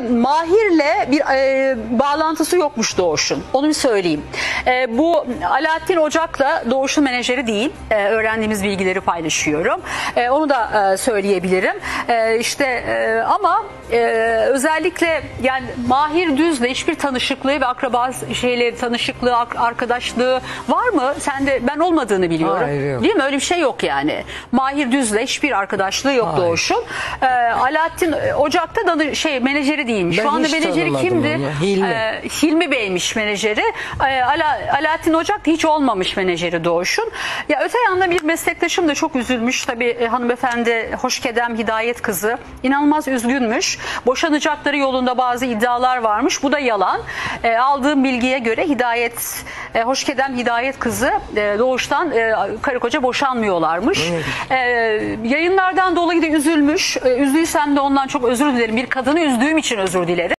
माहिर Mahir'le bir e, bağlantısı yokmuş Doğuş'un. Onu bir söyleyeyim. E, bu Alaaddin Ocak'la Doğuş'un menajeri değil. E, öğrendiğimiz bilgileri paylaşıyorum. E, onu da e, söyleyebilirim. E, işte e, ama e, özellikle yani Mahir Düz'le hiçbir tanışıklığı ve akraba şeyleri tanışıklığı, arkadaşlığı var mı? Sen de ben olmadığını biliyorum. Hayır, yok. Değil mi? Öyle bir şey yok yani. Mahir Düz'le hiçbir arkadaşlığı yok Hayır. Doğuş'un. E, Alaaddin Ocak'ta danı, şey menajeri değilmiş. Ben Şu anda hiç menajeri kimdi? onu. Hilmi. E, Hilmi Bey'miş menajeri. E, Ala, Alaaddin Ocak da hiç olmamış menajeri Doğuş'un. Ya öte yanda bir meslektaşım da çok üzülmüş. Tabii e, hanımefendi Hoşkedem Hidayet kızı. inanılmaz üzgünmüş. Boşanacakları yolunda bazı iddialar varmış. Bu da yalan. E, aldığım bilgiye göre Hidayet, e, Hoşkedem Hidayet kızı e, Doğuş'tan e, karı koca boşanmıyorlarmış. E, yayınlardan dolayı da üzülmüş. E, üzdüysem de ondan çok özür dilerim. Bir kadını üzdüğüm için özür dilerim.